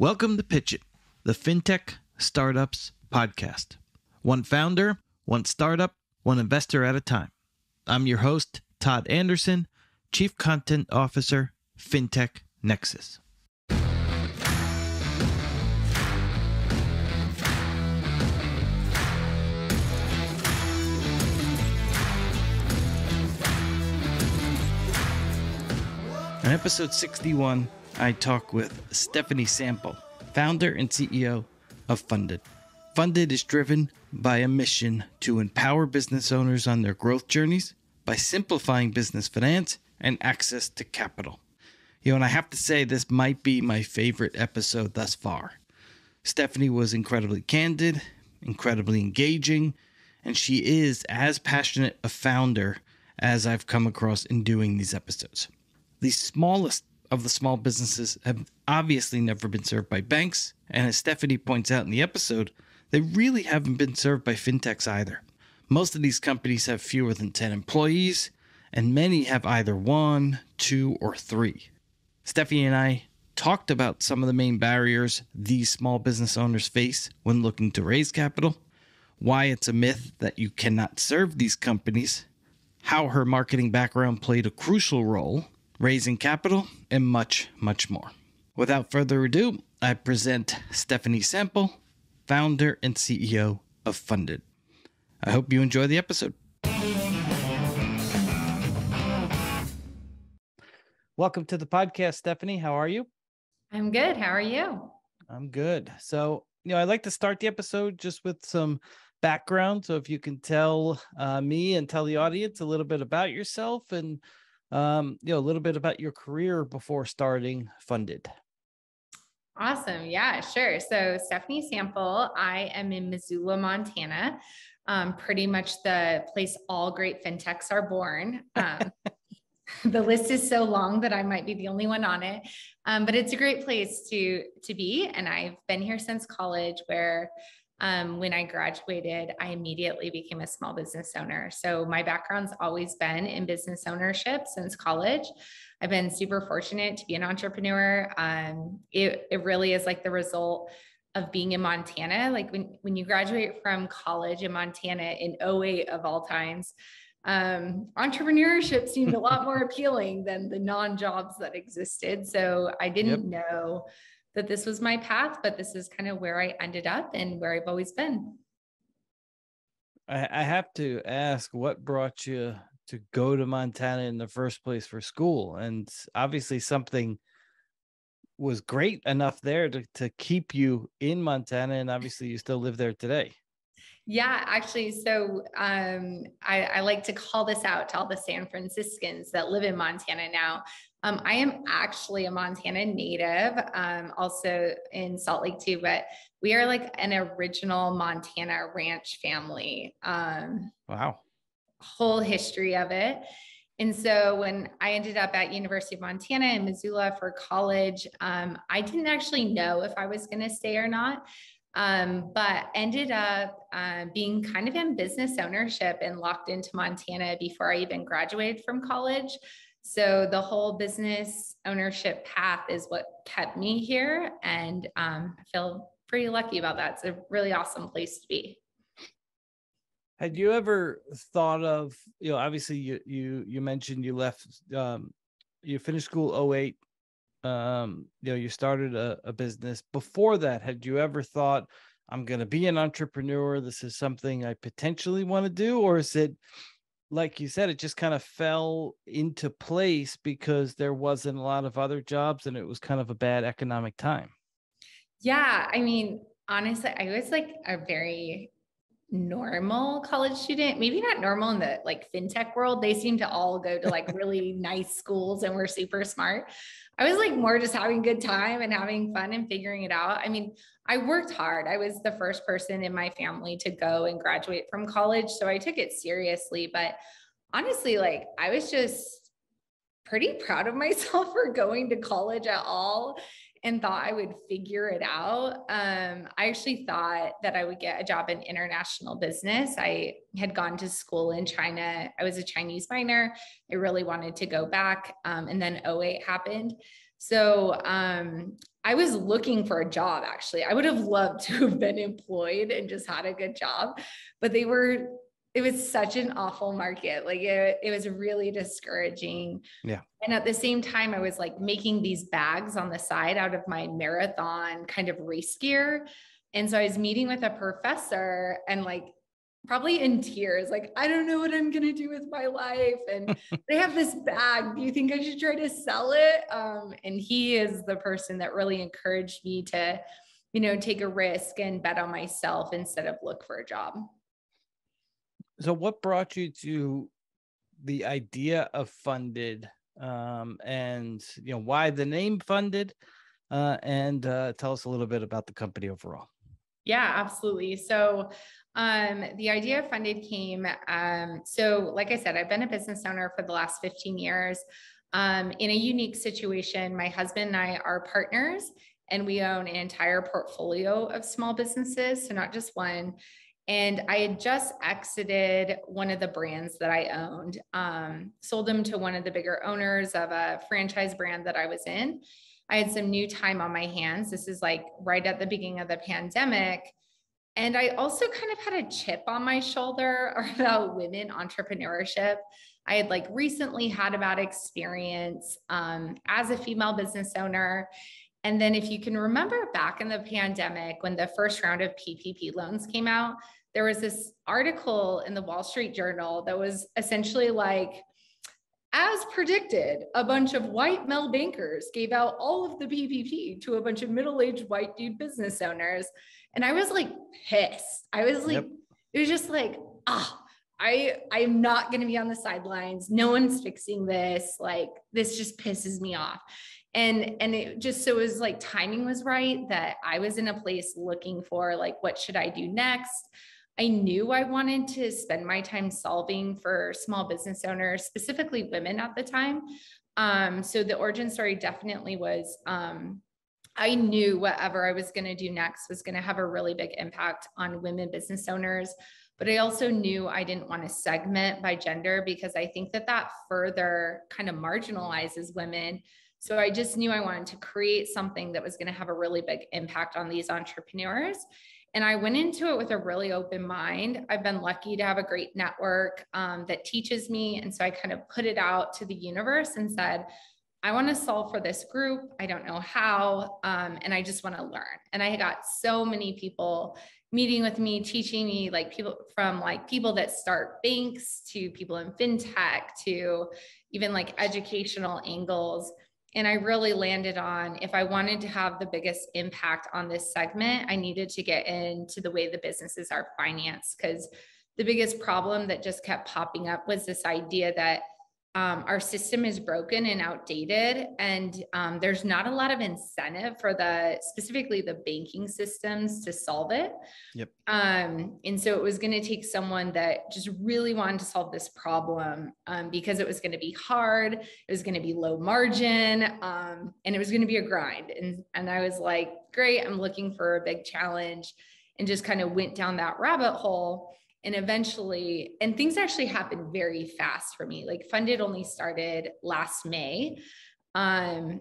Welcome to Pitch It, the FinTech Startups Podcast. One founder, one startup, one investor at a time. I'm your host, Todd Anderson, Chief Content Officer, FinTech Nexus. In episode 61, I talk with Stephanie Sample, founder and CEO of Fundid. Fundid is driven by a mission to empower business owners on their growth journeys by simplifying business finance and access to capital. You know, and I have to say, this might be my favorite episode thus far. Stephanie was incredibly candid, incredibly engaging, and she is as passionate a founder as I've come across in doing these episodes. The smallest of the small businesses have obviously never been served by banks, and as Stephanie points out in the episode, they really haven't been served by fintechs either. Most of these companies have fewer than 10 employees, and many have either one, two, or three. Stephanie and I talked about some of the main barriers these small business owners face when looking to raise capital, why it's a myth that you cannot serve these companies, how her marketing background played a crucial role raising capital, and much, much more. Without further ado, I present Stephanie Sample, founder and CEO of Fundid. I hope you enjoy the episode. Welcome to the podcast, Stephanie. How are you? I'm good. How are you? I'm good. So, you know, I like to start the episode just with some background. So, if you can tell uh, me and tell the audience a little bit about yourself and um, you know, a little bit about your career before starting Fundid. Awesome. Yeah, sure. So, Stephanie Sample, I am in Missoula, Montana, um, pretty much the place all great fintechs are born. Um, the list is so long that I might be the only one on it, um, but it's a great place to to be. And I've been here since college, where um, when I graduated, I immediately became a small business owner. So my background's always been in business ownership since college. I've been super fortunate to be an entrepreneur. Um, it, it really is like the result of being in Montana. Like when, when you graduate from college in Montana in 08 of all times, um, entrepreneurship seemed a lot more appealing than the non-jobs that existed. So I didn't yep. know that this was my path, but this is kind of where I ended up and where I've always been. I, have to ask what brought you to go to Montana in the first place for school? And obviously, something was great enough there to, to keep you in Montana. And obviously, you still live there today. Yeah, actually, so um, I, I, like to call this out to all the San Franciscans that live in Montana now. Um, I am actually a Montana native, um, also in Salt Lake too, but we are like an original Montana ranch family. Um, wow. Whole history of it. And so when I ended up at University of Montana in Missoula for college, um, I didn't actually know if I was going to stay or not. Um, but ended up uh, being kind of in business ownership and locked into Montana before I even graduated from college. So the whole business ownership path is what kept me here. And um, I feel pretty lucky about that. It's a really awesome place to be. Had you ever thought of, you know, obviously you you you mentioned you left um you finished school 08 um you know you started a, a business before that had you ever thought i'm going to be an entrepreneur this is something i potentially want to do or is it like you said, it just kind of fell into place because there wasn't a lot of other jobs and it was kind of a bad economic time. Yeah. I mean, honestly, I was like a very normal college student, maybe not normal in the like fintech world. They seem to all go to like really nice schools and we're super smart. I was like more just having good time and having fun and figuring it out. I mean, I worked hard. I was the first person in my family to go and graduate from college. So I took it seriously. But honestly, like I was just pretty proud of myself for going to college at all and thought I would figure it out. Um, I actually thought that I would get a job in international business. I had gone to school in China. I was a Chinese minor. I really wanted to go back. Um, and then 08 happened. So um, I was looking for a job actually. I would have loved to have been employed and just had a good job, but they were, it was such an awful market. Like it, it was really discouraging. Yeah. And at the same time, I was like making these bags on the side out of my marathon kind of race gear. And so I was meeting with a professor and like probably in tears, like, I don't know what I'm going to do with my life. And they have this bag. Do you think I should try to sell it? Um, and he is the person that really encouraged me to, you know, take a risk and bet on myself instead of look for a job. So, what brought you to the idea of Fundid um, and, you know, why the name Fundid? Uh, and uh, tell us a little bit about the company overall. Yeah, absolutely. So um, the idea of Fundid came. Um, so, like I said, I've been a business owner for the last 15 years. Um, in a unique situation, my husband and I are partners, and we own an entire portfolio of small businesses, so not just one. And I had just exited one of the brands that I owned, um, sold them to one of the bigger owners of a franchise brand that I was in. I had some new time on my hands. This is like right at the beginning of the pandemic. And I also kind of had a chip on my shoulder about women entrepreneurship. I had like recently had a bad experience um, as a female business owner. And then, if you can remember back in the pandemic when the first round of PPP loans came out, there was this article in the Wall Street Journal that was essentially like, as predicted, a bunch of white male bankers gave out all of the PPP to a bunch of middle aged white dude business owners. And I was like pissed. I was like, yep. it was just like, ah, oh, I I'm not going to be on the sidelines. No one's fixing this. Like this just pisses me off. And and it just so it was like timing was right that I was in a place looking for like what should I do next? I knew I wanted to spend my time solving for small business owners, specifically women at the time. Um, so the origin story definitely was um, I knew whatever I was going to do next was going to have a really big impact on women business owners. But I also knew I didn't want to segment by gender because I think that that further kind of marginalizes women. So I just knew I wanted to create something that was going to have a really big impact on these entrepreneurs. And I went into it with a really open mind. I've been lucky to have a great network um, that teaches me. And so I kind of put it out to the universe and said, I want to solve for this group. I don't know how. Um, and I just want to learn. And I got so many people meeting with me, teaching me like people from like people that start banks to people in fintech to even like educational angles. And I really landed on if I wanted to have the biggest impact on this segment, I needed to get into the way the businesses are financed because the biggest problem that just kept popping up was this idea that um, our system is broken and outdated and um, there's not a lot of incentive for the specifically the banking systems to solve it. Yep. Um, and so it was going to take someone that just really wanted to solve this problem um, because it was going to be hard it was going to be low margin um, and it was going to be a grind. And, and i was like great i'm looking for a big challenge and just kind of went down that rabbit hole and eventually and things actually happened very fast for me like Fundid only started last may um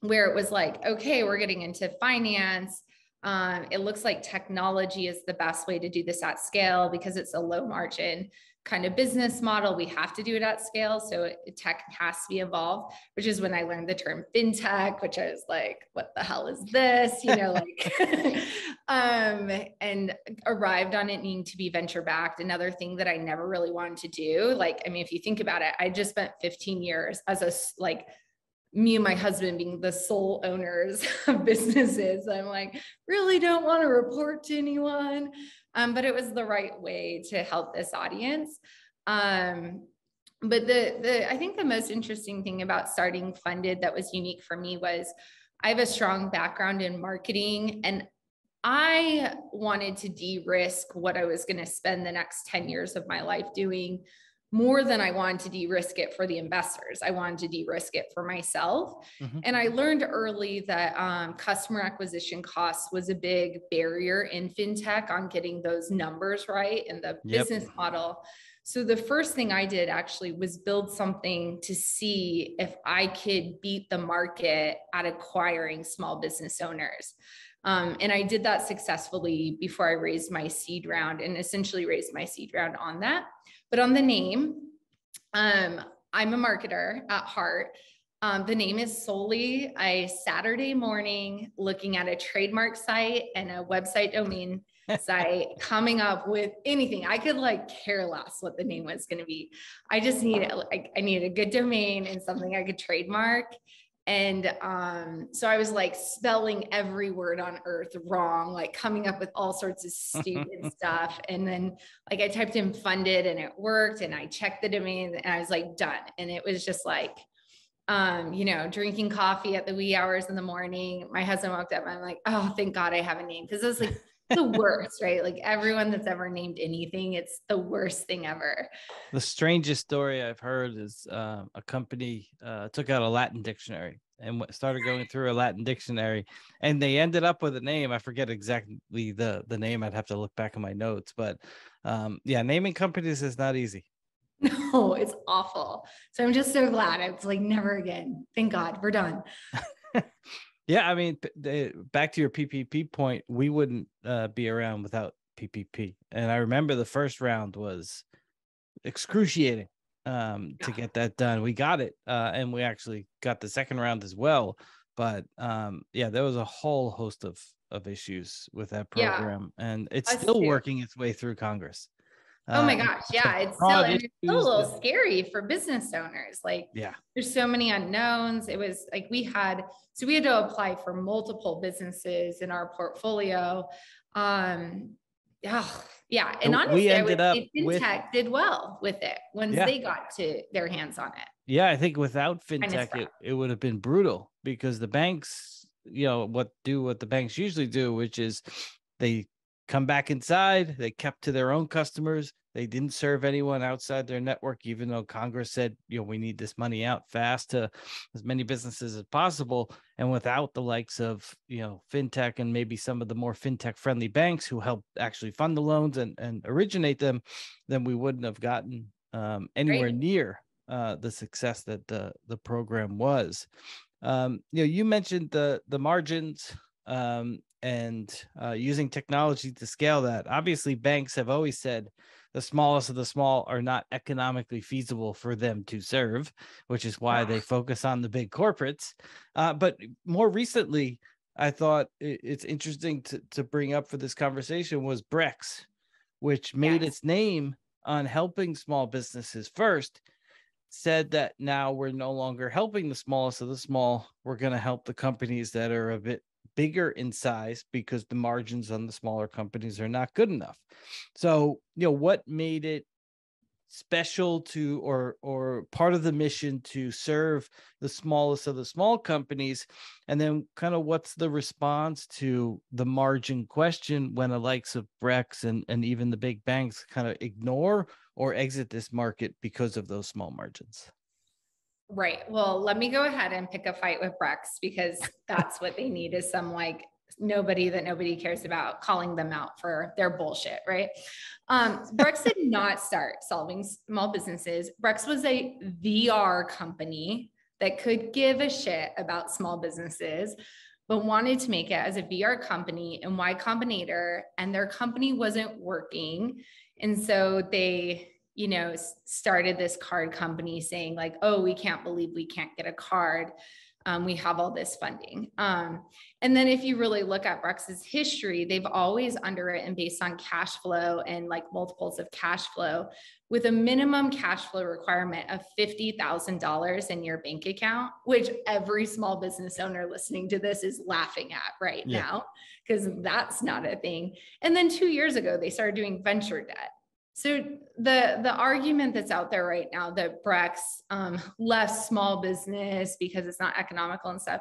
where it was like okay we're getting into finance um, it looks like technology is the best way to do this at scale because it's a low margin kind of business model. We have to do it at scale. So tech has to be involved, which is when I learned the term fintech, which I was like, what the hell is this? You know, like, um, and arrived on it needing to be venture backed. Another thing that I never really wanted to do. Like, I mean, if you think about it, I just spent 15 years as a, like, me and my husband being the sole owners of businesses. I'm like, really don't want to report to anyone um, but it was the right way to help this audience. Um, but the the I think the most interesting thing about starting Fundid that was unique for me was I have a strong background in marketing and I wanted to de-risk what I was going to spend the next 10 years of my life doing more than I wanted to de risk it for the investors. I wanted to de risk it for myself. Mm-hmm. And I learned early that um, customer acquisition costs was a big barrier in fintech on getting those numbers right and the yep. business model. So the first thing I did actually was build something to see if I could beat the market at acquiring small business owners. Um, and I did that successfully before I raised my seed round and essentially raised my seed round on that. But on the name, um, I'm a marketer at heart. Um, the name is solely a Saturday morning looking at a trademark site and a website domain site coming up with anything. I could like care less what the name was going to be. I just needed like I needed a good domain and something I could trademark. And um, so I was like spelling every word on earth wrong, like coming up with all sorts of stupid stuff. And then like I typed in Fundid and it worked and I checked the domain and I was like done. And it was just like um, you know, drinking coffee at the wee hours in the morning. My husband walked up and I'm like, oh, thank God I have a name. Cause it was like the worst, right? Like everyone that's ever named anything, it's the worst thing ever. The strangest story I've heard is uh, a company uh, took out a Latin dictionary and started going through a Latin dictionary, and they ended up with a name. I forget exactly the the name. I'd have to look back in my notes, but um, yeah, naming companies is not easy. No, it's awful. So I'm just so glad. It's like never again. Thank God we're done. Yeah, I mean, back to your PPP point, we wouldn't uh, be around without PPP. And I remember the first round was excruciating um, to get that done. We got it, uh, and we actually got the second round as well. But um, yeah, there was a whole host of of issues with that program, yeah, and it's still working its way through Congress. Oh my um, gosh. Yeah. It's still, it's still a little scary for business owners. Like, yeah, there's so many unknowns. It was like we had, so we had to apply for multiple businesses in our portfolio. Um, yeah, yeah. And honestly, we ended would, up FinTech with, did well with it once yeah. they got to their hands on it. Yeah, I think without FinTech, it, it would have been brutal because the banks, you know, what do what the banks usually do, which is they come back inside. They kept to their own customers. They didn't serve anyone outside their network, even though Congress said, you know, we need this money out fast to as many businesses as possible. And without the likes of, you know, fintech and maybe some of the more fintech friendly banks who help actually fund the loans and, and originate them, then we wouldn't have gotten um, anywhere Great. near uh, the success that the the program was. Um, you know, you mentioned the the margins um, and uh, using technology to scale that. Obviously, banks have always said the smallest of the small are not economically feasible for them to serve, which is why they focus on the big corporates. Uh, but more recently, I thought it's interesting to, to bring up for this conversation was Brex, which made yes. its name on helping small businesses first said that now we're no longer helping the smallest of the small. We're going to help the companies that are a bit bigger in size because the margins on the smaller companies are not good enough. So, you know, what made it special to or or part of the mission to serve the smallest of the small companies and then kind of what's the response to the margin question when the likes of brex and and even the big banks kind of ignore or exit this market because of those small margins Right. Well, let me go ahead and pick a fight with Brex because that's what they need is some like nobody that nobody cares about calling them out for their bullshit, right? Um, Brex did not start solving small businesses. Brex was a VR company that could give a shit about small businesses, but wanted to make it as a VR company and Y Combinator, and their company wasn't working. And so they you know, started this card company saying, like, oh, we can't believe we can't get a card. Um, we have all this funding. Um, and then if you really look at Brex's history, they've always underwritten based on cash flow and like multiples of cash flow with a minimum cash flow requirement of $50,000 in your bank account, which every small business owner listening to this is laughing at right yeah. now, because that's not a thing. And then two years ago, they started doing venture debt. So the the argument that's out there right now that Brex um, less small business because it's not economical and stuff.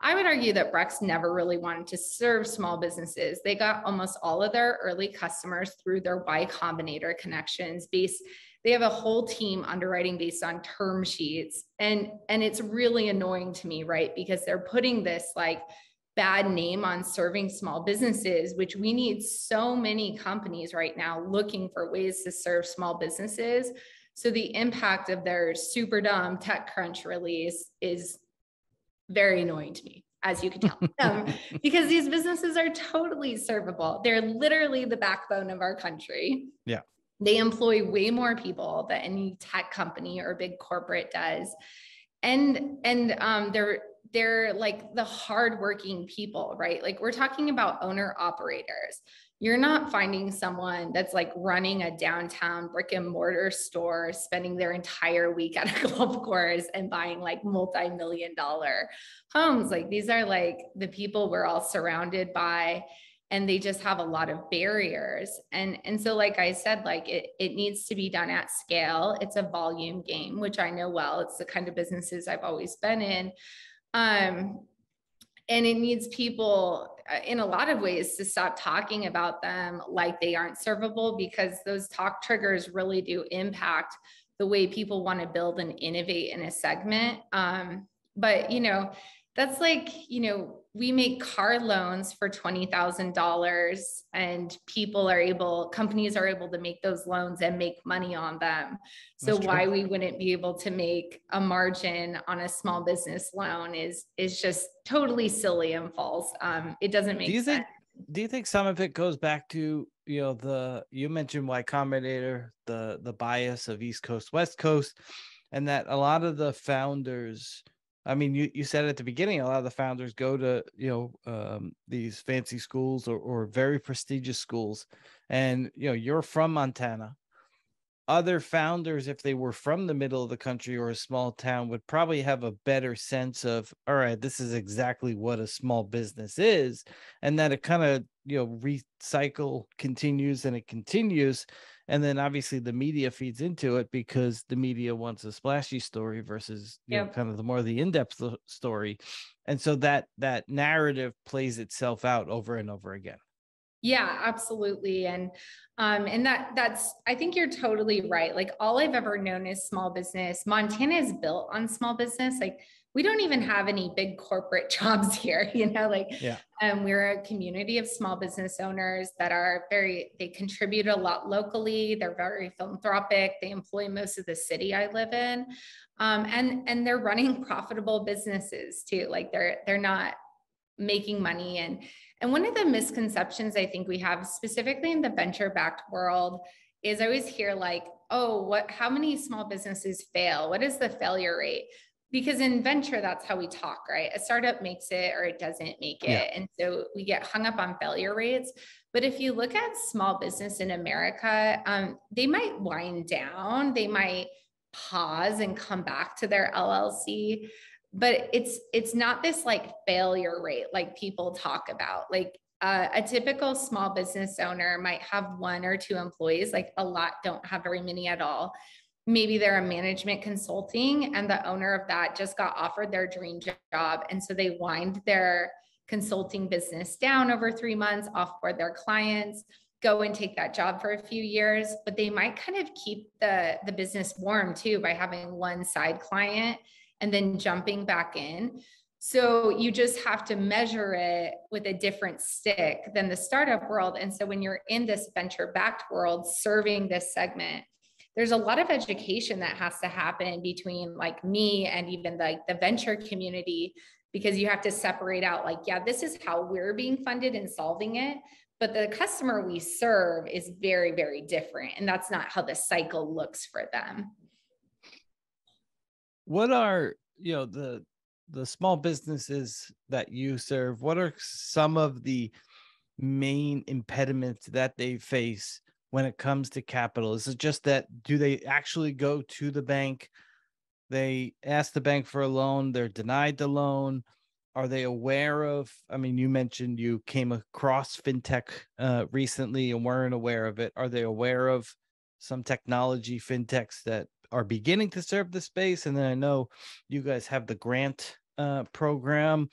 I would argue that Brex never really wanted to serve small businesses. They got almost all of their early customers through their Y Combinator connections. Based, they have a whole team underwriting based on term sheets, and and it's really annoying to me, right? Because they're putting this like bad name on serving small businesses, which we need so many companies right now looking for ways to serve small businesses. So the impact of their super dumb TechCrunch release is very annoying to me, as you can tell, um, because these businesses are totally servable. They're literally the backbone of our country. Yeah. They employ way more people than any tech company or big corporate does. And and um, they're they're like the hardworking people, right? Like we're talking about owner operators. You're not finding someone that's like running a downtown brick and mortar store, spending their entire week at a golf course and buying like multi million dollar homes. Like these are like the people we're all surrounded by and they just have a lot of barriers and and so like i said like it, it needs to be done at scale it's a volume game which i know well it's the kind of businesses i've always been in um, and it needs people uh, in a lot of ways to stop talking about them like they aren't servable because those talk triggers really do impact the way people want to build and innovate in a segment. Um, but you know, that's like you know we make car loans for $20,000 and people are able, companies are able to make those loans and make money on them. So why we wouldn't be able to make a margin on a small business loan is, is just totally silly and false. Um, it doesn't make do you sense. Think, do you think some of it goes back to, you know, the, you mentioned Y Combinator, the, the bias of East Coast, West Coast, and that a lot of the founders, I mean, you, you said at the beginning, a lot of the founders go to, you know, um, these fancy schools or, or very prestigious schools. And, you know, you're from Montana. Other founders, if they were from the middle of the country or a small town, would probably have a better sense of, all right, this is exactly what a small business is. And that it kind of, you know, recycle continues and it continues and then obviously the media feeds into it because the media wants a splashy story versus you yep. know kind of the more the in-depth story and so that that narrative plays itself out over and over again yeah absolutely and um and that that's i think you're totally right like all i've ever known is small business. Montana is built on small business like we don't even have any big corporate jobs here you know like yeah. um, we're a community of small business owners that are very they contribute a lot locally they're very philanthropic they employ most of the city i live in um, and and they're running profitable businesses too like they're they're not making money and and one of the misconceptions i think we have specifically in the venture backed world is i always hear like oh what how many small businesses fail? What is the failure rate? Because in venture that's how we talk right? A startup makes it or it doesn't make it. Yeah. and so we get hung up on failure rates. But if you look at small business in america um, they might wind down. They might pause and come back to their llc but it's it's not this like failure rate like people talk about. Like uh, a typical small business owner might have one or two employees like a lot don't have very many at all. Maybe they're a management consulting and the owner of that just got offered their dream job and so they wind their consulting business down over three months offboard their clients go and take that job for a few years but they might kind of keep the the business warm too by having one side client and then jumping back in. So you just have to measure it with a different stick than the startup world. And so when you're in this venture backed world serving this segment there's a lot of education that has to happen between like me and even like the, venture community because you have to separate out like yeah this is how we're being funded and solving it but the customer we serve is very very different and that's not how the cycle looks for them what are you know the the small businesses that you serve what are some of the main impediments that they face when it comes to capital? Is it just that do they actually go to the bank? They ask the bank for a loan, they're denied the loan. Are they aware of? I mean, you mentioned you came across fintech uh, recently and weren't aware of it. Are they aware of some technology fintechs that are beginning to serve the space? And then I know you guys have the grant uh, program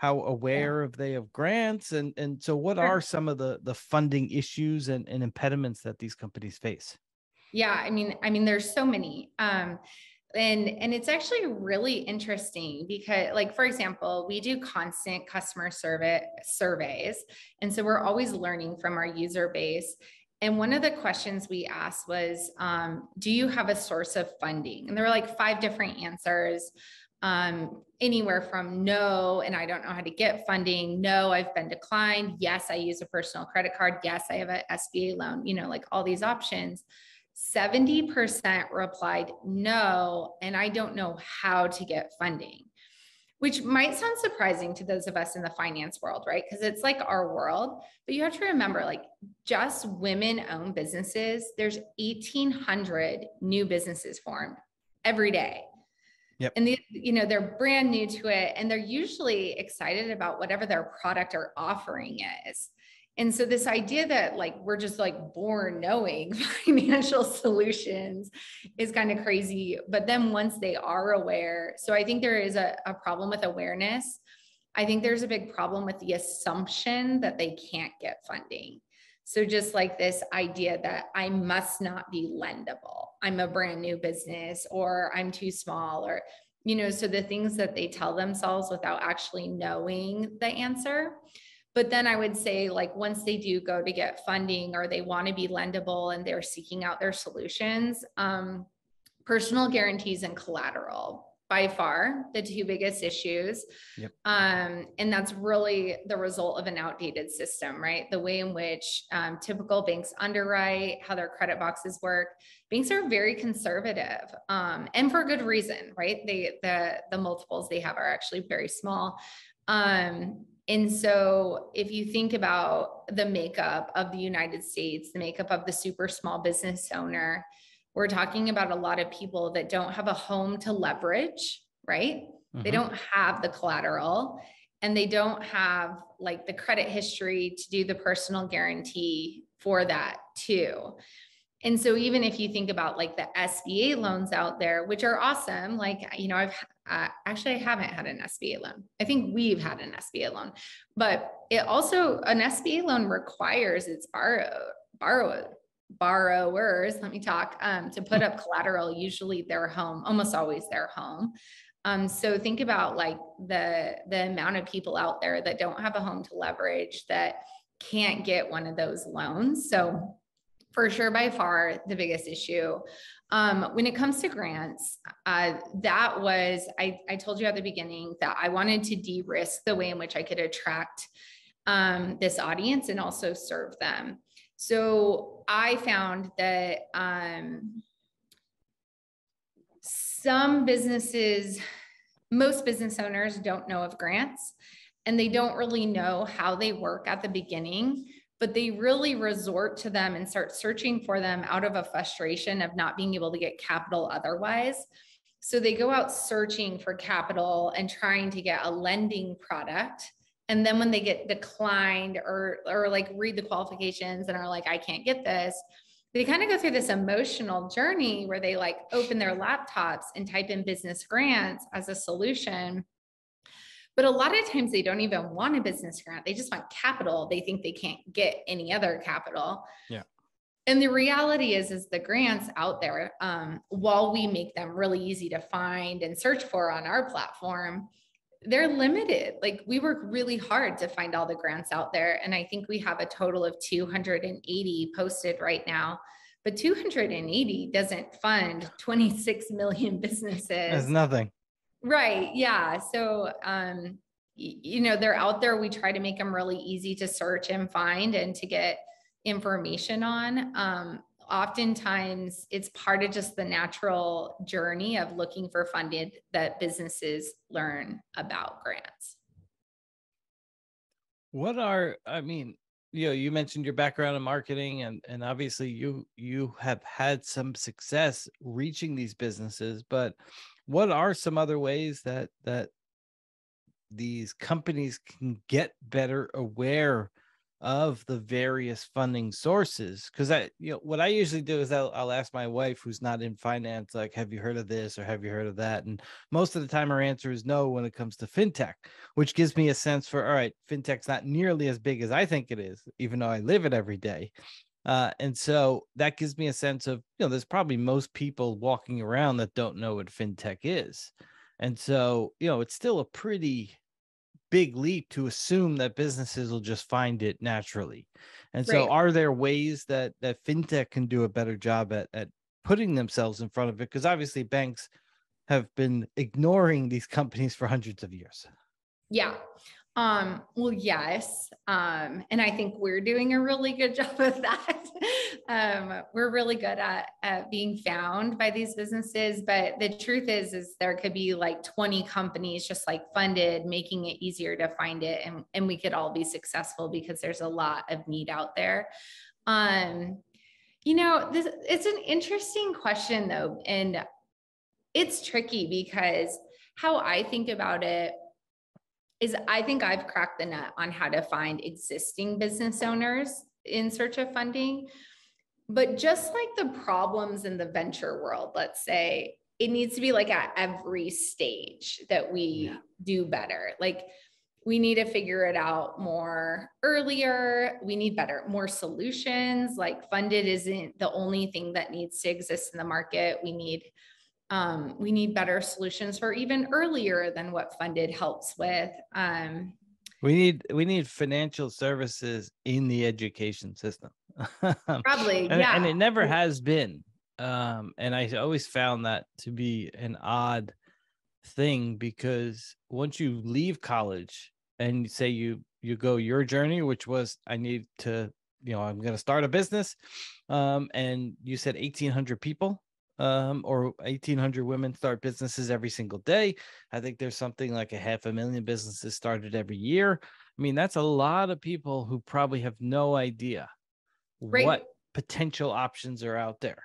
how aware yeah. of they of grants and and so what sure. are some of the the funding issues and, and impediments that these companies face yeah i mean i mean there's so many um and and it's actually really interesting because like for example we do constant customer survey surveys and so we're always learning from our user base and one of the questions we asked was um, do you have a source of funding? And there were like five different answers um, anywhere from no and i don't know how to get funding no i've been declined yes i use a personal credit card yes i have a sba loan you know like all these options. 70% replied no, and I don't know how to get funding, which might sound surprising to those of us in the finance world, right? Because it's like our world. But you have to remember, like, just women owned businesses, there's 1,800 new businesses formed every day. Yep. And the, you know, they're brand new to it and they're usually excited about whatever their product or offering is. And so this idea that like we're just like born knowing financial solutions is kind of crazy. But then once they are aware, so I think there is a, a problem with awareness. I think there's a big problem with the assumption that they can't get funding. So just like this idea that I must not be lendable. I'm a brand new business or I'm too small or you know so the things that they tell themselves without actually knowing the answer but then I would say, like, once they do go to get funding or they want to be lendable and they're seeking out their solutions, um, personal guarantees and collateral by far the two biggest issues. Yep. Um, and that's really the result of an outdated system, right? The way in which um, typical banks underwrite, how their credit boxes work. Banks are very conservative, um, and for good reason, right? They the the multiples they have are actually very small. And so, if you think about the makeup of the United States, the makeup of the super small business owner, we're talking about a lot of people that don't have a home to leverage, right? Mm-hmm. They don't have the collateral and they don't have like the credit history to do the personal guarantee for that, too. And so even if you think about like the SBA loans out there, which are awesome, like, you know, I've uh, actually, I haven't had an SBA loan. I think we've had an SBA loan, but it also, an SBA loan requires its borrow, borrow, borrowers, let me talk, um, to put up collateral, usually their home, almost always their home. Um, so think about like the the amount of people out there that don't have a home to leverage that can't get one of those loans. So for sure by far the biggest issue. Um, when it comes to grants, uh, that was, I, I told you at the beginning that I wanted to de risk the way in which I could attract um, this audience and also serve them. So I found that um, some businesses, most business owners don't know of grants and they don't really know how they work at the beginning but they really resort to them and start searching for them out of a frustration of not being able to get capital otherwise. So they go out searching for capital and trying to get a lending product. And then when they get declined or, or like read the qualifications and are like, I can't get this, they kind of go through this emotional journey where they like open their laptops and type in business grants as a solution but a lot of times they don't even want a business grant. They just want capital. They think they can't get any other capital. Yeah. And the reality is, is the grants out there, um, while we make them really easy to find and search for on our platform, they're limited. Like we work really hard to find all the grants out there. And I think we have a total of 280 posted right now. But 280 doesn't fund 26 million businesses. That's nothing. Right. Yeah. So, um, you know, they're out there. We try to make them really easy to search and find and to get information on. Um, oftentimes, it's part of just the natural journey of looking for Fundid that businesses learn about grants. What are, I mean, you know, you mentioned your background in marketing and and obviously you you have had some success reaching these businesses, but what are some other ways that that these companies can get better aware of the various funding sources? Because i you know what i usually do is I'll, I'll ask my wife who's not in finance like have you heard of this or have you heard of that? And most of the time her answer is no when it comes to fintech which gives me a sense for all right fintech's not nearly as big as i think it is even though i live it every day Uh, and so that gives me a sense of, you know, there's probably most people walking around that don't know what fintech is. And so, you know, it's still a pretty big leap to assume that businesses will just find it naturally. And so Right. are there ways that that fintech can do a better job at at putting themselves in front of it? Because obviously banks have been ignoring these companies for hundreds of years. Yeah. Um, well, yes. Um, and I think we're doing a really good job of that. um, we're really good at, at being found by these businesses. But the truth is, is there could be like 20 companies just like Fundid, making it easier to find it. And, and we could all be successful because there's a lot of need out there. Um, you know, this it's an interesting question though. And it's tricky because how I think about it is I think I've cracked the nut on how to find existing business owners in search of funding. But just like the problems in the venture world, let's say, it needs to be like at every stage that we Yeah. do better. Like we need to figure it out more earlier. We need better, more solutions. Like Fundid isn't the only thing that needs to exist in the market. We need um, we need better solutions for even earlier than what Fundid helps with. Um, We need we need financial services in the education system. probably, and, yeah. and it never has been um and i always found that to be an odd thing because once you leave college and say you you go your journey which was i need to you know i'm going to start a business um and you said 1800 people um or 1800 women start businesses every single day i think there's something like a half a million businesses started every year i mean that's a lot of people who probably have no idea Right. what potential options are out there.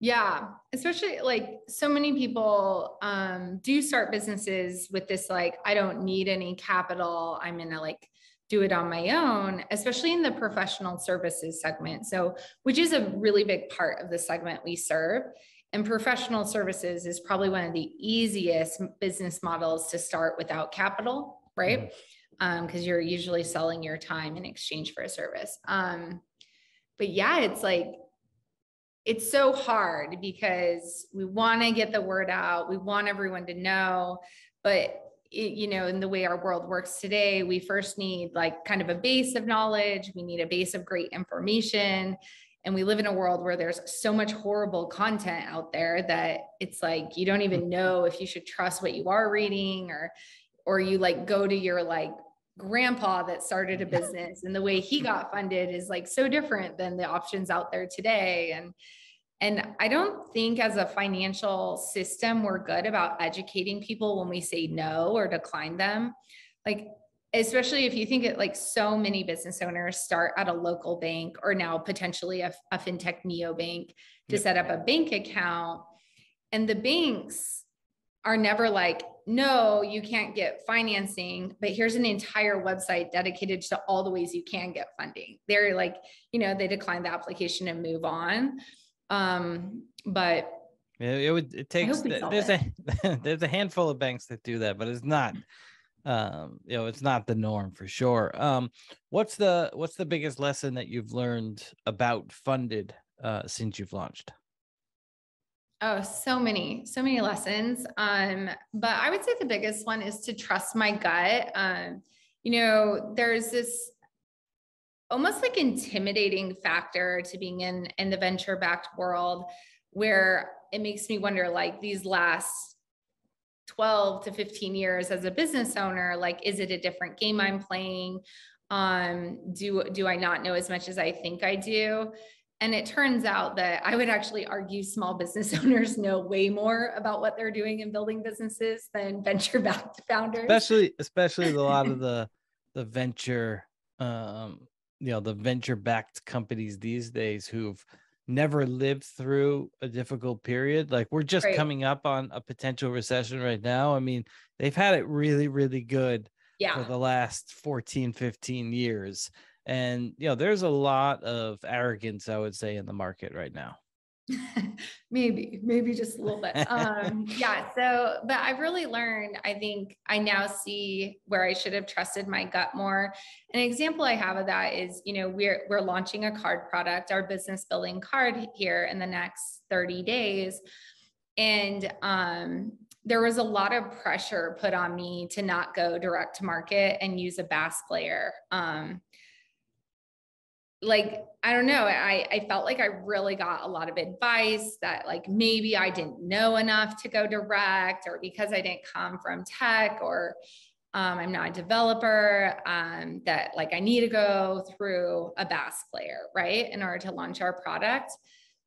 Yeah, especially like so many people um, do start businesses with this like, I don't need any capital. I'm in a like do it on my own, especially in the professional services segment. So, which is a really big part of the segment we serve. And professional services is probably one of the easiest business models to start without capital, right? Because you're usually selling your time in exchange for a service. Um, but yeah, it's like it's so hard because we want to get the word out. We want everyone to know, but you know, in the way our world works today, we first need like kind of a base of knowledge. We need a base of great information. And we live in a world where there's so much horrible content out there that it's like you don't even mm-hmm. know if you should trust what you are reading or or you like go to your like grandpa that started a business and the way he mm-hmm. got funded is like so different than the options out there today and and i don't think as a financial system we're good about educating people when we say no or decline them. Like especially if you think it like so many business owners start at a local bank or now potentially a, a fintech neobank to Yep. set up a bank account. And the banks are never like no you can't get financing but here's an entire website dedicated to all the ways you can get funding. They're like you know they decline the application and move on um but It, it would it takes hope we th- there's a there's a handful of banks that do that, but it's not um you know it's not the norm for sure. Um what's the what's the biggest lesson that you've learned about Fundid uh since you've launched? Oh, so many, so many lessons. Um, but I would say the biggest one is to trust my gut. Um, you know, there's this almost like intimidating factor to being in in the venture backed world where it makes me wonder like these last 12 to 15 years as a business owner like is it a different game i'm playing um do do i not know as much as i think i do and it turns out that I would actually argue small business owners know way more about what they're doing in building businesses than venture backed founders. Especially especially a lot of the the venture um you know the venture backed companies these days who've never lived through a difficult period like we're just Right. coming up on a potential recession right now. I mean they've had it really really good for the last 14 15 years. And you know there's a lot of arrogance i would say in the market right now maybe, maybe just a little bit. Um, yeah. So, but I've really learned, I think I now see where I should have trusted my gut more. An example I have of that is, you know, we're, we're launching a card product, our business building card here in the next 30 days. And, um, there was a lot of pressure put on me to not go direct to market and use a BaaS player. Um, like i don't know i i felt like i really got a lot of advice that like maybe i didn't know enough to go direct or because i didn't come from tech or um, i'm not a developer um, that like i need to go through a BaaS player right in order to launch our product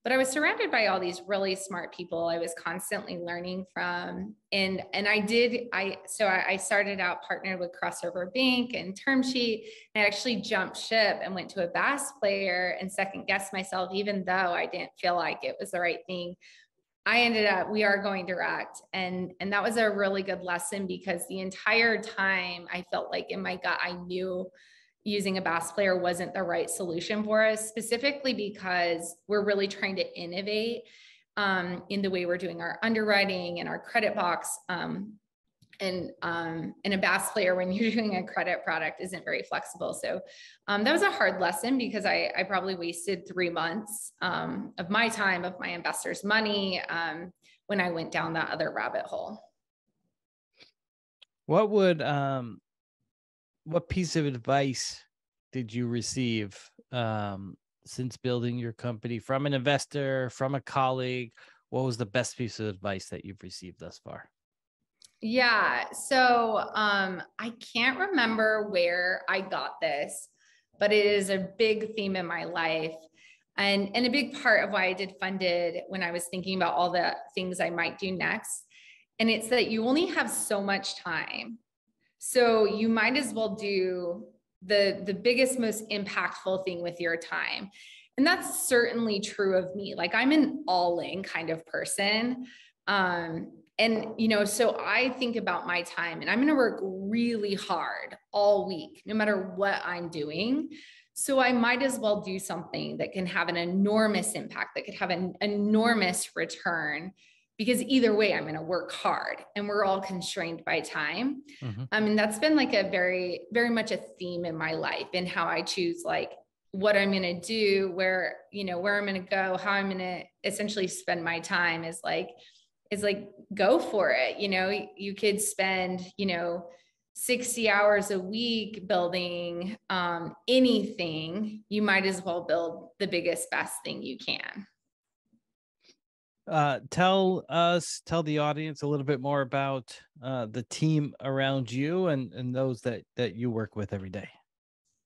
but I was surrounded by all these really smart people I was constantly learning from. And, and I did, I, so I, I started out partnered with Cross River Bank and TermSheet. And I actually jumped ship and went to a BaaS player and second guessed myself, even though I didn't feel like it was the right thing. I ended up, we are going direct. And, and that was a really good lesson because the entire time I felt like in my gut, I knew using a BaaS player wasn't the right solution for us, specifically because we're really trying to innovate um, in the way we're doing our underwriting and our credit box. Um, and um, and a BaaS player when you're doing a credit product isn't very flexible. So um, that was a hard lesson because I, I probably wasted three months um, of my time, of my investors' money um, when I went down that other rabbit hole. What would um what piece of advice did you receive um, since building your company from an investor, from a colleague? What was the best piece of advice that you've received thus far? Yeah, so um, I can't remember where I got this, but it is a big theme in my life. And, and a big part of why I did Fundid when I was thinking about all the things I might do next. And it's that you only have so much time. So you might as well do the the biggest most impactful thing with your time. And that's certainly true of me. Like I'm an all-in kind of person. Um and you know so i think about my time and i'm going to work really hard all week no matter what i'm doing so i might as well do something that can have an enormous impact that could have an enormous return because either way i'm going to work hard and we're all constrained by time. Mm-hmm. i mean that's been like a very very much a theme in my life and how i choose like what i'm going to do where you know where i'm going to go how i'm going to essentially spend my time is like is like go for it. You know you could spend you know 60 hours a week building um, anything you might as well build the biggest best thing you can uh, tell us, tell the audience a little bit more about uh, the team around you and and those that that you work with every day.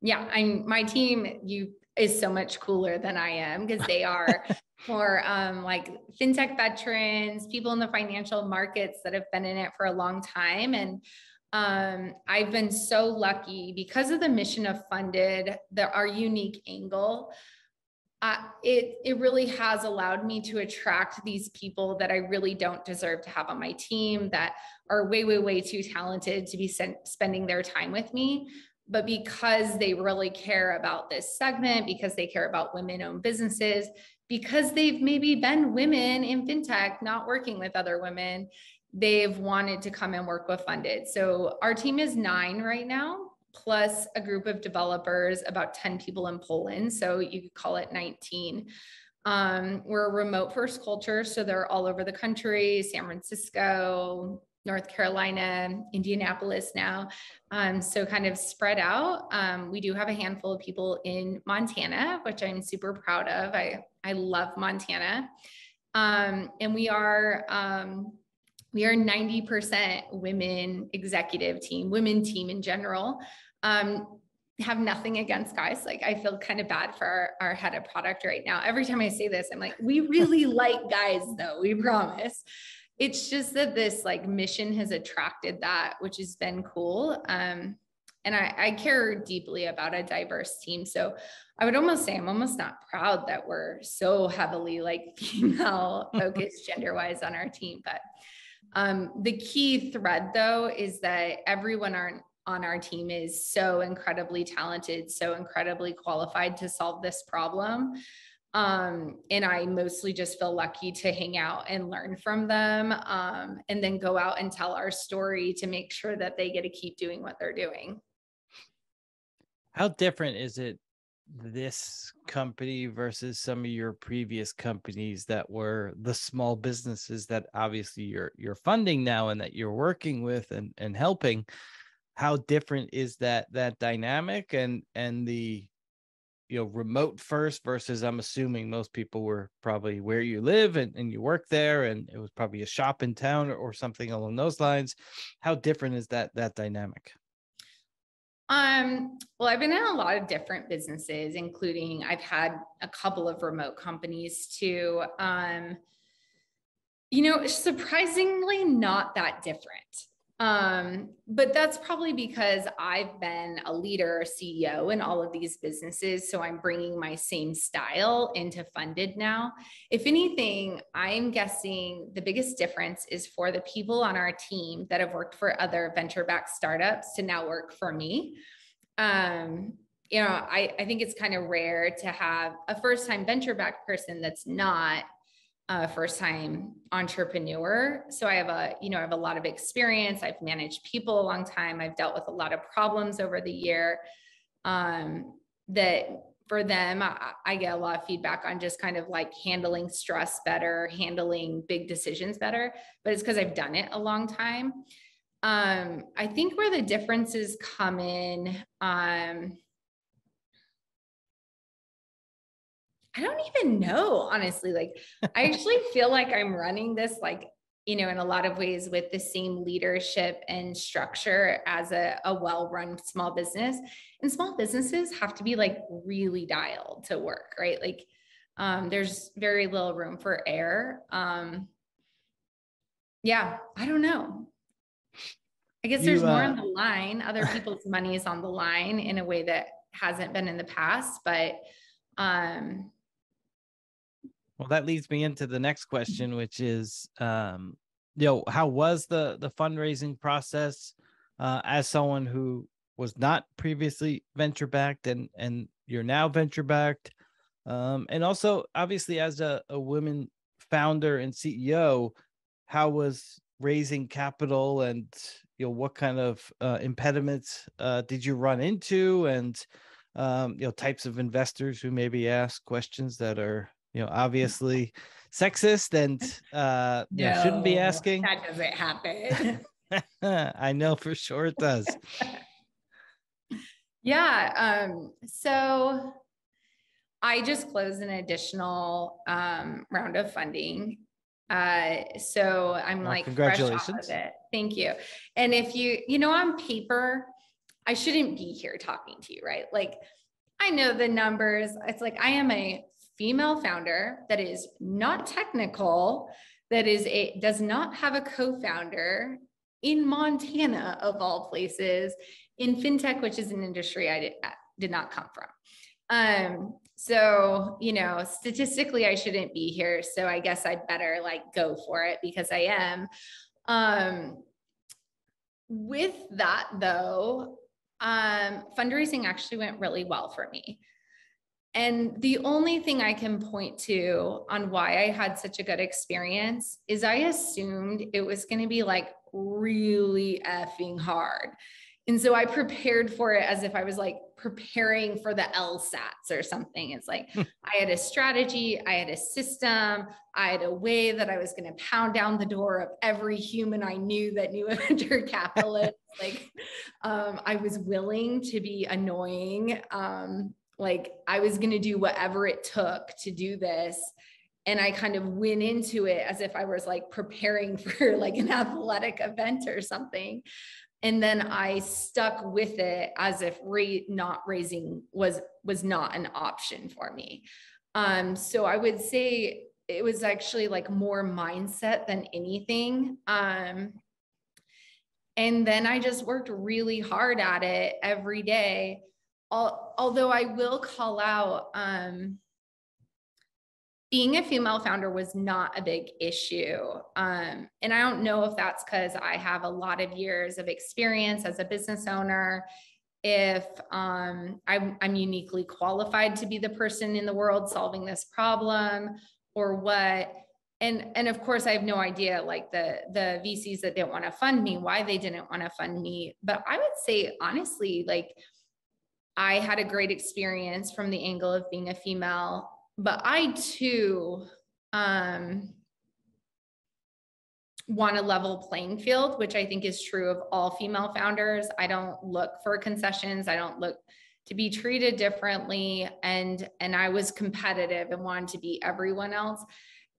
Yeah, I'm my team. You is so much cooler than I am because they are more um, like fintech veterans, people in the financial markets that have been in it for a long time, and um, I've been so lucky because of the mission of Fundid, the our unique angle uh, it it really has allowed me to attract these people that I really don't deserve to have on my team that are way way way too talented to be sent, spending their time with me. But because they really care about this segment because they care about women owned businesses because they've maybe been women in fintech not working with other women they've wanted to come and work with Fundid. So our team is 9 right now plus a group of developers, about 10 people in Poland. So you could call it 19. Um, we're a remote first culture. So they're all over the country, San Francisco, North Carolina, Indianapolis now. Um, so kind of spread out. Um, we do have a handful of people in Montana, which I'm super proud of. I, I love Montana. Um, and we are um, we are 90% women executive team, women team in general. Um, have nothing against guys. Like I feel kind of bad for our, our head of product right now. Every time I say this, I'm like, we really like guys though, we promise. It's just that this like mission has attracted that, which has been cool. Um, and I, I care deeply about a diverse team. So I would almost say I'm almost not proud that we're so heavily like female focused gender wise on our team, but um, the key thread, though, is that everyone on, on our team is so incredibly talented, so incredibly qualified to solve this problem. Um, and I mostly just feel lucky to hang out and learn from them um, and then go out and tell our story to make sure that they get to keep doing what they're doing. How different is it this company versus some of your previous companies that were the small businesses that obviously you're you're funding now and that you're working with and and helping. How different is that that dynamic and and the you know remote first versus i'm assuming most people were probably where you live and, and you work there and it was probably a shop in town or, or something along those lines. How different is that that dynamic um, well, I've been in a lot of different businesses, including I've had a couple of remote companies too. Um, you know, surprisingly not that different. Um, but that's probably because I've been a leader, CEO in all of these businesses. So I'm bringing my same style into Fundid now. If anything, I'm guessing the biggest difference is for the people on our team that have worked for other venture backed startups to now work for me. Um, you know, I, I think it's kind of rare to have a first time venture backed person that's not a first time entrepreneur. So I have a, you know, I have a lot of experience. I've managed people a long time. I've dealt with a lot of problems over the year. Um, that for them, I, I get a lot of feedback on just kind of like handling stress better, handling big decisions better. But it's because I've done it a long time. Um, I think where the differences come in, um, I don't even know, honestly. Like, I actually feel like I'm running this, like, you know, in a lot of ways with the same leadership and structure as a, a well run small business. And small businesses have to be like really dialed to work, right? Like, um, there's very little room for error. Um, yeah, I don't know. I guess there's more uh, on the line. Other people's money is on the line in a way that hasn't been in the past, but um well, that leads me into the next question, which is, um, you know, how was the the fundraising process uh, as someone who was not previously venture backed and and you're now venture backed, um, and also obviously as a, a woman founder and CEO, how was raising capital and you know what kind of uh, impediments uh, did you run into? And um, you know types of investors who maybe ask questions that are you know obviously sexist and uh no, you know, shouldn't be asking. that doesn't happen. I know for sure it does. Yeah um so i just closed an additional um round of funding uh so i'm well, like congratulations. thank you. And if you you know on paper i shouldn't be here talking to you right? Like i know the numbers. It's like i am a female founder that is not technical, that is a does not have a co-founder in Montana of all places in fintech, which is an industry I did, did not come from. Um, so, you know, statistically, I shouldn't be here. So I guess I'd better like go for it because I am. Um, with that though, um, fundraising actually went really well for me. And the only thing I can point to on why I had such a good experience is I assumed it was going to be like really effing hard. And so I prepared for it as if I was like preparing for the LSATs or something. It's like hmm. I had a strategy, I had a system, I had a way that I was going to pound down the door of every human I knew that knew a venture capitalist. like um, I was willing to be annoying um, like I was going to do whatever it took to do this. And I kind of went into it as if I was like preparing for like an athletic event or something. And then I stuck with it as if not raising was was not an option for me. Um, so I would say it was actually like more mindset than anything. Um, and then I just worked really hard at it every day although I will call out, um, being a female founder was not a big issue. Um, and I don't know if that's because I have a lot of years of experience as a business owner if um, I'm, I'm uniquely qualified to be the person in the world solving this problem or what and and of course i have no idea like the the vcs that didn't want to fund me why they didn't want to fund me but i would say honestly like i had a great experience from the angle of being a female but i too um want a level playing field, which I think is true of all female founders. I don't look for concessions. I don't look to be treated differently. And and I was competitive and wanted to be everyone else.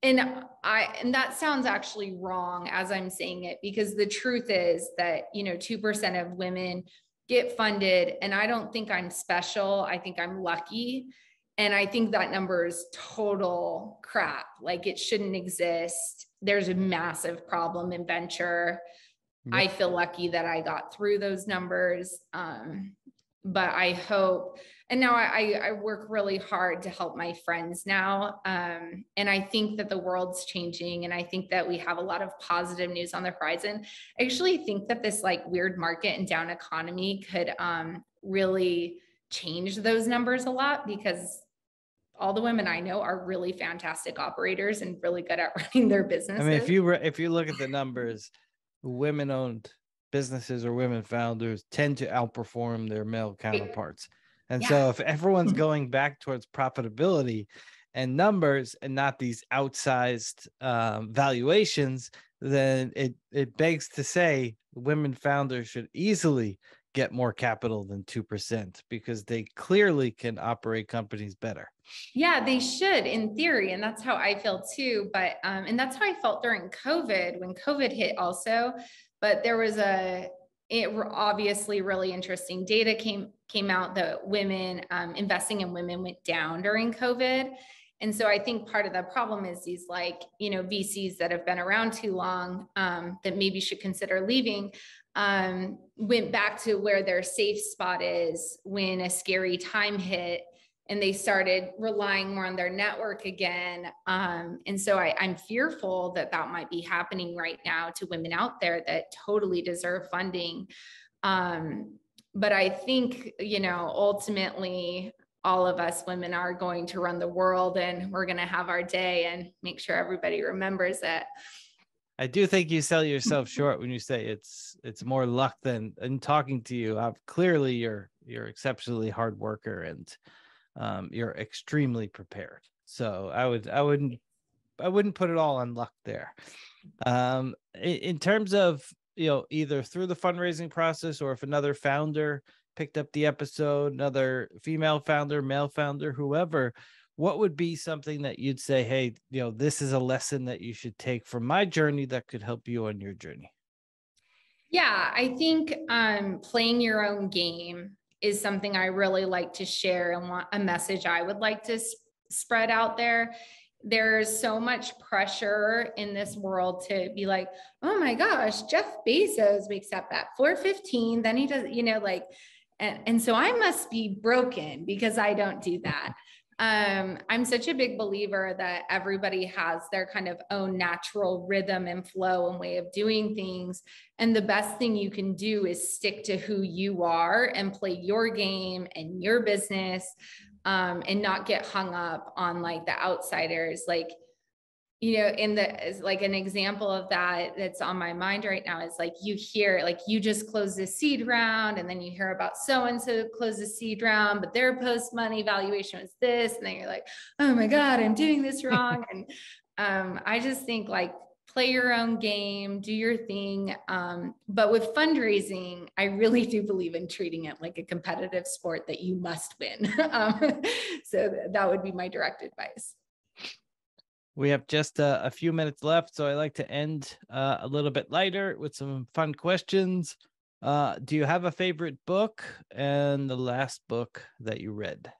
And I and that sounds actually wrong as I'm saying it, because the truth is that you know 2% of women get funded. And I don't think I'm special. I think I'm lucky. And I think that number is total crap. Like it shouldn't exist there's a massive problem in venture. Yep. I feel lucky that I got through those numbers. Um, but I hope, and now I, I work really hard to help my friends now. Um, and I think that the world's changing. And I think that we have a lot of positive news on the horizon. I actually think that this like weird market and down economy could um, really change those numbers a lot because all the women I know are really fantastic operators and really good at running their businesses. I mean, if you re- if you look at the numbers, women owned businesses or women founders tend to outperform their male counterparts. And yeah. so if everyone's going back towards profitability and numbers and not these outsized um, valuations, then it it begs to say women founders should easily get more capital than 2% because they clearly can operate companies better. Yeah, they should in theory. And that's how I feel too. But, um, and that's how I felt during COVID when COVID hit also. But there was a, it obviously really interesting data came came out that women um, investing in women went down during COVID. And so I think part of the problem is these like, you know, VCs that have been around too long um, that maybe should consider leaving um, went back to where their safe spot is when a scary time hit and they started relying more on their network again. Um, and so I, I'm fearful that that might be happening right now to women out there that totally deserve funding. Um, but I think, you know, ultimately, all of us women are going to run the world and we're going to have our day and make sure everybody remembers it. I do think you sell yourself short when you say it's it's more luck than in talking to you. I've, clearly, you're you're exceptionally hard worker and um, you're extremely prepared. So I would I wouldn't I wouldn't put it all on luck there. Um, in, in terms of you know either through the fundraising process or if another founder picked up the episode, another female founder, male founder, whoever what would be something that you'd say, hey, you know, this is a lesson that you should take from my journey that could help you on your journey? Yeah, I think um, playing your own game is something I really like to share and want a message I would like to sp- spread out there. There's so much pressure in this world to be like, oh my gosh, Jeff Bezos wakes up at 4:15, then he does, you know, like, and, and so I must be broken because I don't do that um, I'm such a big believer that everybody has their kind of own natural rhythm and flow and way of doing things. And the best thing you can do is stick to who you are and play your game and your business um, and not get hung up on like the outsiders. Like, you know in the as like an example of that that's on my mind right now is like you hear like you just closed a seed round and then you hear about so and so closed a seed round but their post money valuation was this and then you're like oh my god i'm doing this wrong and um, i just think like play your own game do your thing um, but with fundraising i really do believe in treating it like a competitive sport that you must win um, so that would be my direct advice we have just a, a, few minutes left, so I like to end uh, a little bit lighter with some fun questions. Uh, do you have a favorite book and the last book that you read?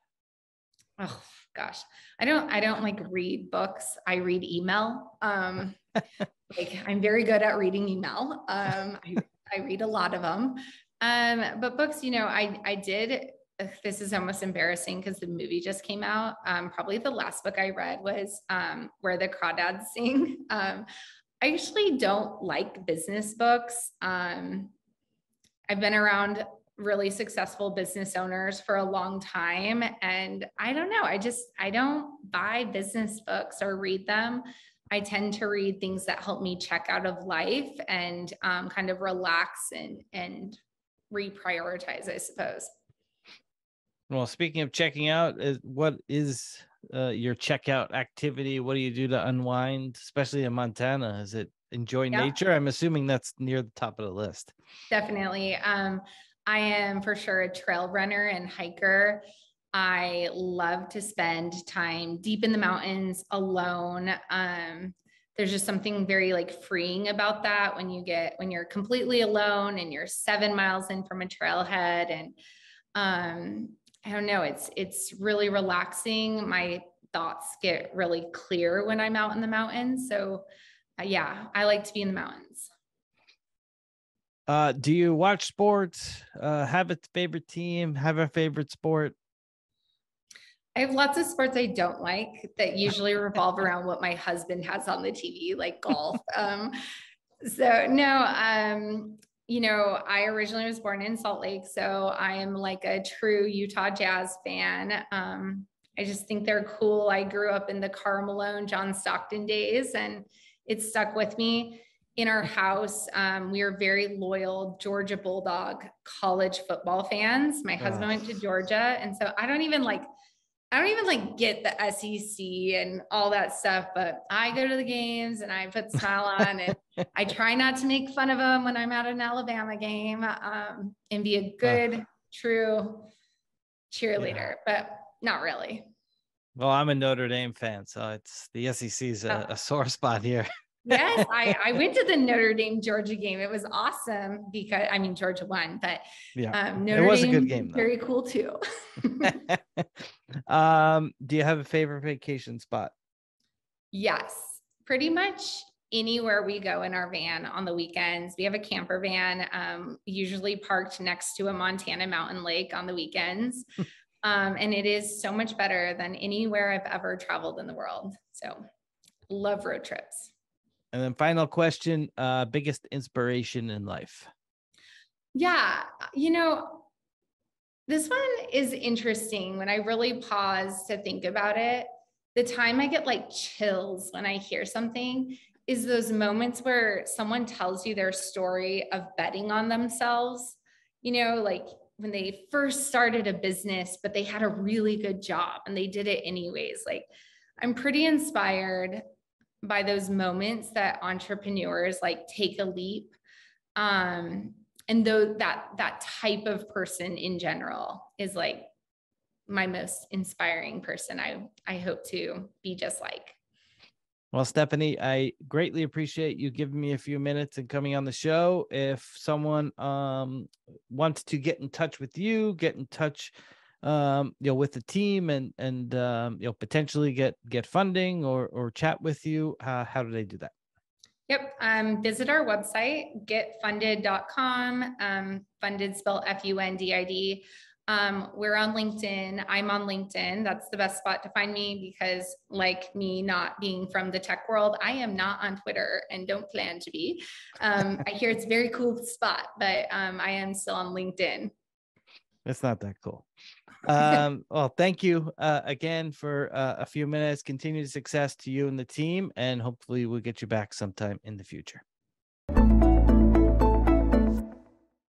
Oh gosh, I don't. I don't like read books. I read email. Um, like I'm very good at reading email. Um, I, I read a lot of them. Um, but books, you know, I I did this is almost embarrassing because the movie just came out. Um, probably the last book I read was um, Where the Crawdads Sing. Um, I usually don't like business books. Um, I've been around really successful business owners for a long time. And I don't know, I just, I don't buy business books or read them. I tend to read things that help me check out of life and um, kind of relax and, and reprioritize, I suppose. Well, speaking of checking out, what is uh, your checkout activity? What do you do to unwind, especially in Montana? Is it enjoy yeah. nature? I'm assuming that's near the top of the list. Definitely. Um, I am for sure a trail runner and hiker. I love to spend time deep in the mountains alone. Um, there's just something very like freeing about that when you get when you're completely alone and you're seven miles in from a trailhead and um, I don't know, it's it's really relaxing. My thoughts get really clear when I'm out in the mountains. So uh, yeah, I like to be in the mountains. Uh, do you watch sports? Uh, have a favorite team? Have a favorite sport? I have lots of sports I don't like that usually revolve around what my husband has on the TV, like golf. um, so no, um, you know, I originally was born in Salt Lake, so I am like a true Utah Jazz fan. Um, I just think they're cool. I grew up in the Karl Malone, John Stockton days, and it stuck with me. In our house, um, we are very loyal Georgia Bulldog college football fans. My husband went to Georgia, and so I don't even like I don't even like get the SEC and all that stuff, but I go to the games and I put smile on and I try not to make fun of them when I'm at an Alabama game um, and be a good, uh, true cheerleader, yeah. but not really. Well, I'm a Notre Dame fan, so it's the SEC is a, oh. a sore spot here yes, I, I went to the Notre Dame Georgia game. It was awesome because I mean Georgia won, but yeah, um, Notre it was Dame, a good game. Though. Very cool too. um, do you have a favorite vacation spot? Yes, pretty much anywhere we go in our van on the weekends. We have a camper van, um, usually parked next to a Montana mountain lake on the weekends. um, and it is so much better than anywhere I've ever traveled in the world. So love road trips. And then final question, uh biggest inspiration in life. Yeah, you know, this one is interesting when I really pause to think about it. The time I get like chills when I hear something is those moments where someone tells you their story of betting on themselves. You know, like when they first started a business, but they had a really good job and they did it anyways. Like, I'm pretty inspired by those moments that entrepreneurs like take a leap um and though that that type of person in general is like my most inspiring person i i hope to be just like. Well stephanie i greatly appreciate you giving me a few minutes and coming on the show. If someone um wants to get in touch with you get in touch um, you know, with the team and and um, you know potentially get get funding or or chat with you? Uh, how do they do that? Yep. Um, visit our website, getfundid.com. Um, Fundid spelled F U N D I D. Um, we're on LinkedIn. I'm on LinkedIn. That's the best spot to find me because, like me not being from the tech world, I am not on Twitter and don't plan to be. Um, I hear it's a very cool spot, but um, I am still on LinkedIn. It's not that cool. Um, well, thank you uh, again for uh, a few minutes. Continued success to you and the team, and hopefully we'll get you back sometime in the future.